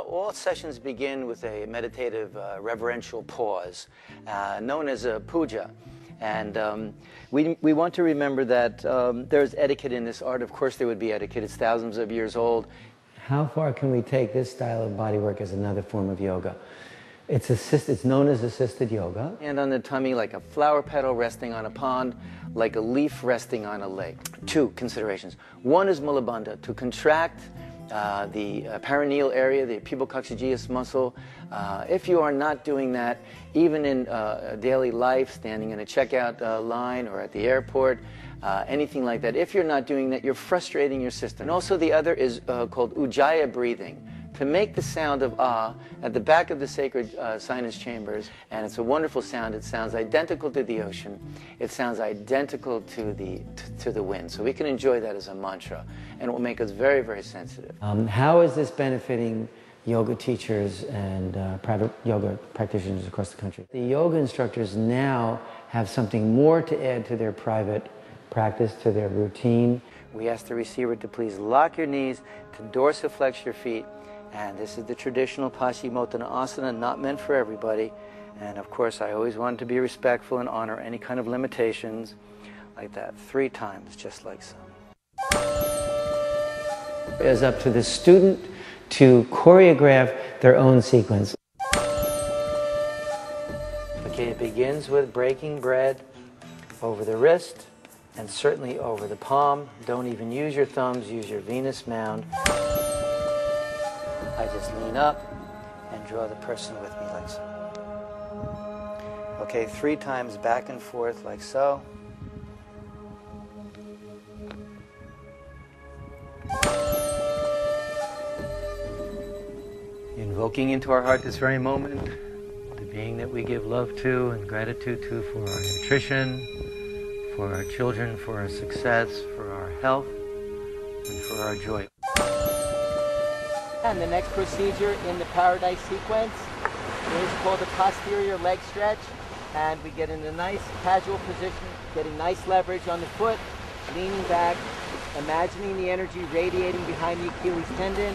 All sessions begin with a meditative uh, reverential pause uh, known as a puja. And um, we, we want to remember that um, there's etiquette in this art. Of course, there would be etiquette. It's thousands of years old. How far can we take this style of bodywork as another form of yoga? It's, assist, it's known as assisted yoga. And on the tummy like a flower petal resting on a pond, like a leaf resting on a lake. Two considerations. One is mula bandha, to contract uh, the uh, perineal area, the pubococcygeus muscle. Uh, if you are not doing that, even in uh, daily life, standing in a checkout uh, line or at the airport, uh, anything like that, if you're not doing that, you're frustrating your system. And also the other is called ujjayi breathing to make the sound of ah at the back of the sacred uh, sinus chambers, and it's a wonderful sound. It sounds identical to the ocean. It sounds identical to the to, to the wind. So we can enjoy that as a mantra, and it will make us very very sensitive. Um, how is this benefiting? yoga teachers and uh, private yoga practitioners across the country. The yoga instructors now have something more to add to their private practice, to their routine. We ask the receiver to please lock your knees, to dorsiflex your feet, and this is the traditional Paschimottanasana, asana, not meant for everybody. And of course, I always wanted to be respectful and honor any kind of limitations like that. Three times, just like so. It's up to the student to choreograph their own sequence. Okay, it begins with breaking bread over the wrist and certainly over the palm. Don't even use your thumbs, use your Venus mound. I just lean up and draw the person with me like so. Okay, three times back and forth like so. Invoking into our heart this very moment the being that we give love to and gratitude to for our nutrition, for our children, for our success, for our health, and for our joy. And the next procedure in the paradise sequence is called the posterior leg stretch. And we get in a nice casual position, getting nice leverage on the foot, leaning back, imagining the energy radiating behind the Achilles tendon.